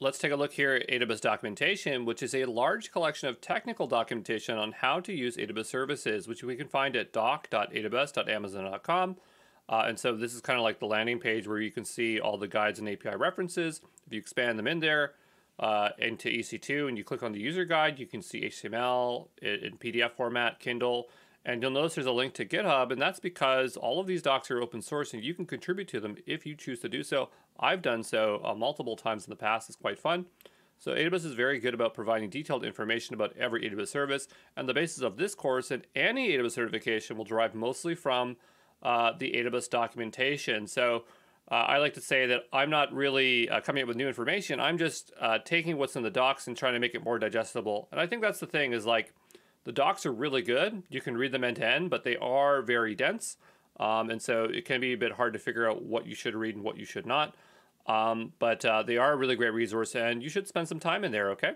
let's take a look here at AWS documentation, which is a large collection of technical documentation on how to use AWS services, which we can find at doc.aws.amazon.com. Uh, and so this is kind of like the landing page where you can see all the guides and API references. If you expand them in there uh, into EC2 and you click on the user guide, you can see HTML in, PDF format, Kindle, and you'll notice there's a link to GitHub, and that's because all of these docs are open source and you can contribute to them if you choose to do so. I've done so uh, multiple times in the past. It's quite fun. So AWS is very good about providing detailed information about every AWS service, and the basis of this course and any AWS certification will derive mostly from uh, the AWS documentation. So uh, I like to say that I'm not really uh, coming up with new information. I'm just uh, taking what's in the docs and trying to make it more digestible. And I think that's the thing is like the docs are really good. You can read them end to end, but they are very dense. Um, and so it can be a bit hard to figure out what you should read and what you should not. Um, but uh, they are a really great resource, and you should spend some time in there, okay?